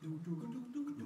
do do do do do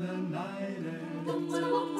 the night air.